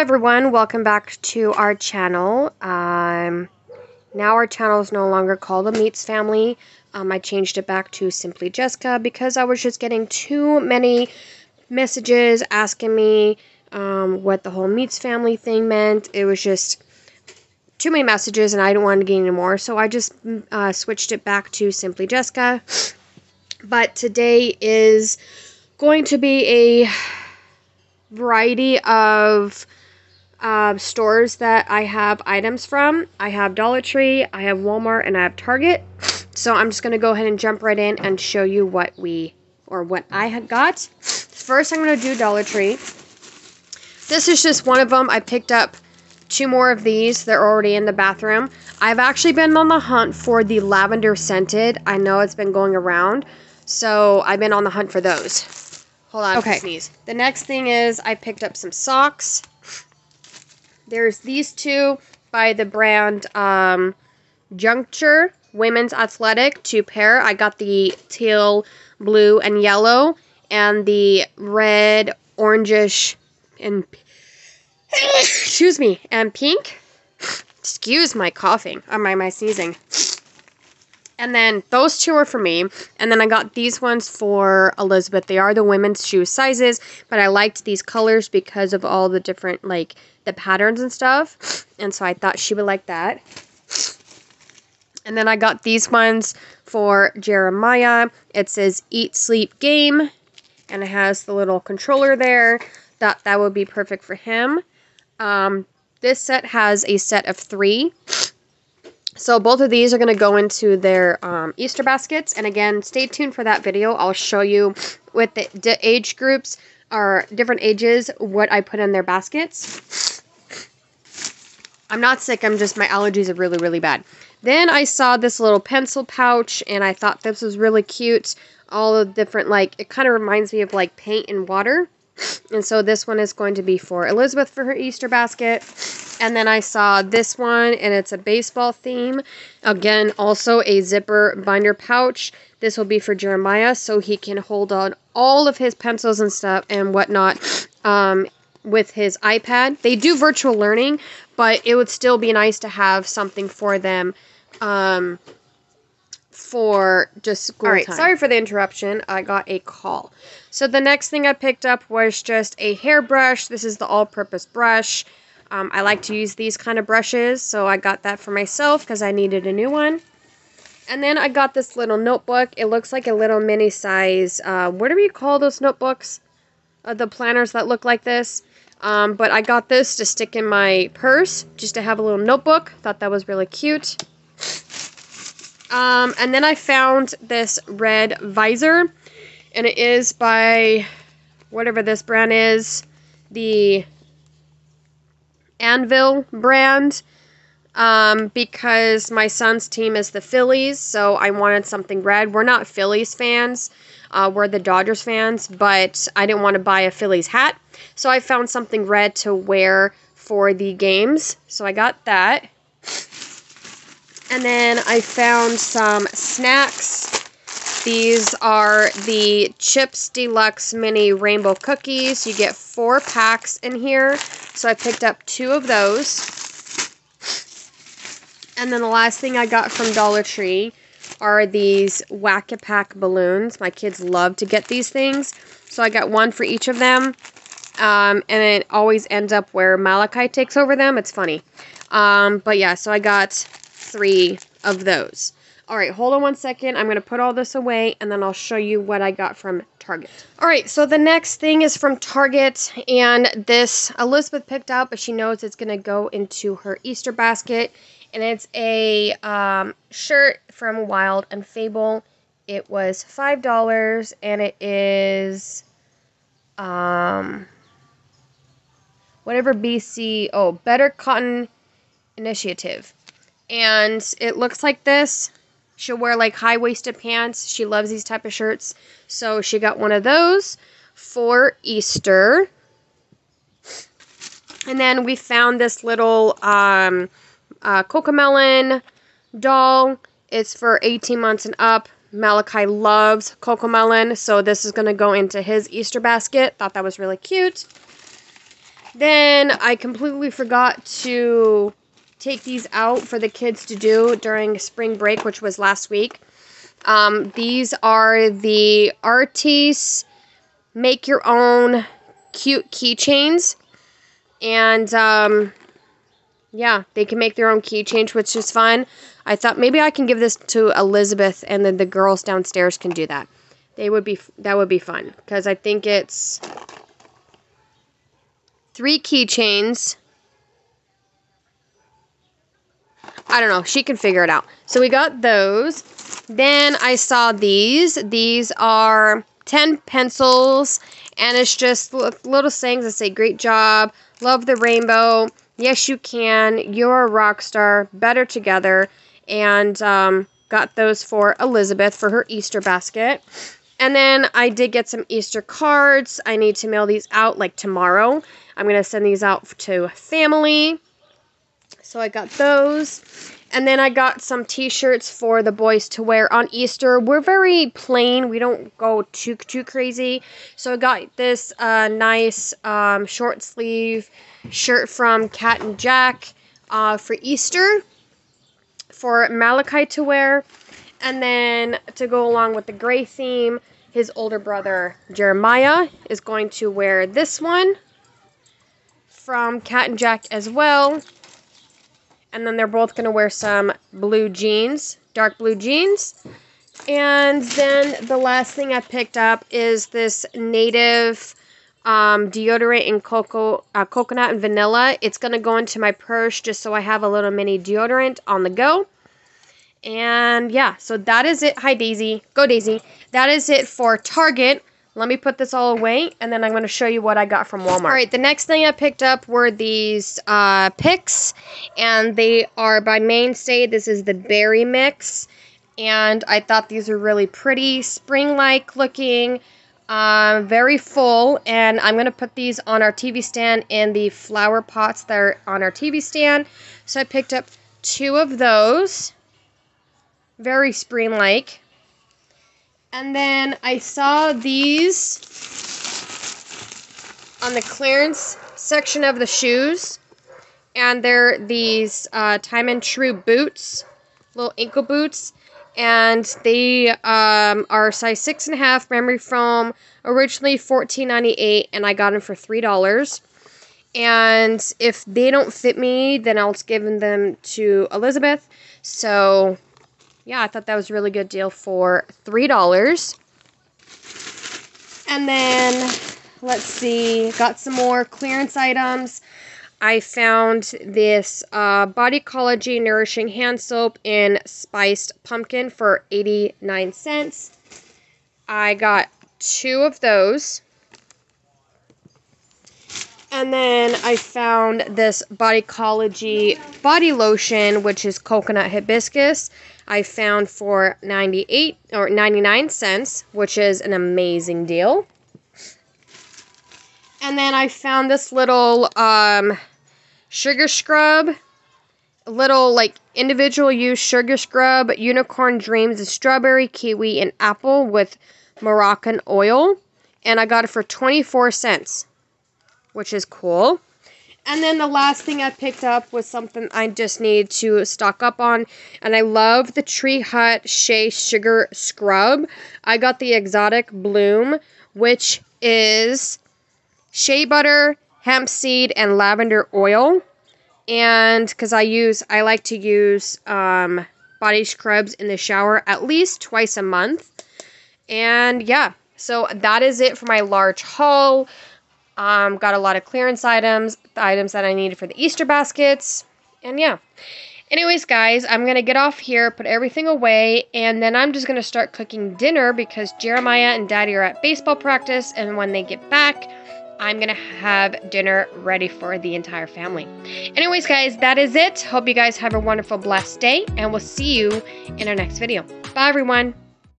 everyone, welcome back to our channel. Um, now our channel is no longer called the Meets Family. Um, I changed it back to Simply Jessica because I was just getting too many messages asking me um, what the whole Meets Family thing meant. It was just too many messages and I didn't want to get any more, so I just uh, switched it back to Simply Jessica. But today is going to be a variety of uh, stores that I have items from. I have Dollar Tree, I have Walmart, and I have Target. So I'm just going to go ahead and jump right in and show you what we, or what I had got. First, I'm going to do Dollar Tree. This is just one of them. I picked up two more of these. They're already in the bathroom. I've actually been on the hunt for the lavender scented. I know it's been going around. So I've been on the hunt for those. Hold on, okay. sneeze. The next thing is I picked up some socks. There's these two by the brand um, Juncture Women's Athletic, two pair. I got the teal, blue, and yellow, and the red, orangish, and excuse me, and pink. Excuse my coughing, or my, my sneezing. And then those two are for me. And then I got these ones for Elizabeth. They are the women's shoe sizes, but I liked these colors because of all the different, like, the patterns and stuff. And so I thought she would like that. And then I got these ones for Jeremiah. It says Eat, Sleep, Game. And it has the little controller there. That that would be perfect for him. Um, this set has a set of three. So both of these are going to go into their um, Easter baskets. And again, stay tuned for that video. I'll show you with the, age groups or different ages what I put in their baskets. I'm not sick. I'm just, my allergies are really, really bad. Then I saw this little pencil pouch and I thought this was really cute. All the different, like, it kind of reminds me of like paint and water. And so this one is going to be for Elizabeth for her Easter basket. And then I saw this one, and it's a baseball theme. Again, also a zipper binder pouch. This will be for Jeremiah, so he can hold on all of his pencils and stuff and whatnot um, with his iPad. They do virtual learning, but it would still be nice to have something for them um, for just school All right, time. sorry for the interruption. I got a call. So the next thing I picked up was just a hairbrush. This is the all-purpose brush. Um, I like to use these kind of brushes, so I got that for myself because I needed a new one. And then I got this little notebook. It looks like a little mini size, uh, what do you call those notebooks? Uh, the planners that look like this. Um, but I got this to stick in my purse, just to have a little notebook. Thought that was really cute. Um, and then I found this red visor, and it is by whatever this brand is, the Anvil brand um, because my son's team is the Phillies, so I wanted something red. We're not Phillies fans, uh, we're the Dodgers fans, but I didn't want to buy a Phillies hat, so I found something red to wear for the games, so I got that. And then I found some snacks. These are the Chips Deluxe Mini Rainbow Cookies. You get four packs in here. So I picked up two of those. And then the last thing I got from Dollar Tree are these Whack-A-Pack balloons. My kids love to get these things. So I got one for each of them. Um, and it always ends up where Malachi takes over them. It's funny. Um, but yeah, so I got three of those. All right, hold on one second. I'm going to put all this away and then I'll show you what I got from Target. All right, so the next thing is from Target and this Elizabeth picked out, but she knows it's going to go into her Easter basket. And it's a um, shirt from Wild and Fable. It was $5 and it is um, whatever BC, oh, Better Cotton Initiative. And it looks like this. She'll wear like high-waisted pants. She loves these type of shirts. So she got one of those for Easter. And then we found this little um, uh, Cocomelon doll. It's for 18 months and up. Malachi loves Cocomelon, so this is going to go into his Easter basket. Thought that was really cute. Then I completely forgot to take these out for the kids to do during spring break, which was last week. Um, these are the Artis Make Your Own Cute Keychains. And, um, yeah, they can make their own keychains, which is fun. I thought maybe I can give this to Elizabeth and then the girls downstairs can do that. They would be, that would be fun. Because I think it's three keychains I don't know. She can figure it out. So we got those. Then I saw these. These are 10 pencils. And it's just little sayings that say, great job, love the rainbow, yes you can, you're a rock star, better together. And um, got those for Elizabeth for her Easter basket. And then I did get some Easter cards. I need to mail these out like tomorrow. I'm going to send these out to family. So I got those. And then I got some t-shirts for the boys to wear on Easter. We're very plain. We don't go too too crazy. So I got this uh, nice um, short sleeve shirt from Cat and Jack uh, for Easter for Malachi to wear. And then to go along with the gray theme, his older brother Jeremiah is going to wear this one from Cat and Jack as well. And then they're both going to wear some blue jeans, dark blue jeans. And then the last thing I picked up is this native um, deodorant in cocoa, uh, coconut and vanilla. It's going to go into my purse just so I have a little mini deodorant on the go. And yeah, so that is it. Hi, Daisy. Go, Daisy. That is it for Target. Let me put this all away, and then I'm going to show you what I got from Walmart. All right, the next thing I picked up were these uh, picks, and they are by Mainstay. This is the Berry Mix, and I thought these were really pretty, spring-like looking, uh, very full, and I'm going to put these on our TV stand in the flower pots that are on our TV stand. So I picked up two of those, very spring-like. And then I saw these on the clearance section of the shoes. And they're these uh, Time and Tru boots, little ankle boots. And they um, are size six and a half memory foam, originally $14.98, and I got them for $3. And if they don't fit me, then I'll give them to Elizabeth. So yeah, I thought that was a really good deal for $3. And then, let's see, got some more clearance items. I found this uh, Bodycology Nourishing Hand Soap in Spiced Pumpkin for 89 cents. I got two of those. And then I found this Bodycology Body Lotion, which is Coconut Hibiscus. I found for 98 or 99 cents, which is an amazing deal. And then I found this little um, sugar scrub, little like individual use sugar scrub, unicorn dreams, strawberry, kiwi, and apple with Moroccan oil. And I got it for 24 cents, which is cool. And then the last thing I picked up was something I just need to stock up on. And I love the Tree Hut Shea Sugar Scrub. I got the Exotic Bloom, which is shea butter, hemp seed, and lavender oil. And because I use, I like to use um, body scrubs in the shower at least twice a month. And yeah, so that is it for my large haul. Um, got a lot of clearance items, the items that I needed for the Easter baskets, and yeah. Anyways, guys, I'm going to get off here, put everything away, and then I'm just going to start cooking dinner because Jeremiah and Daddy are at baseball practice, and when they get back, I'm going to have dinner ready for the entire family. Anyways, guys, that is it. Hope you guys have a wonderful, blessed day, and we'll see you in our next video. Bye, everyone.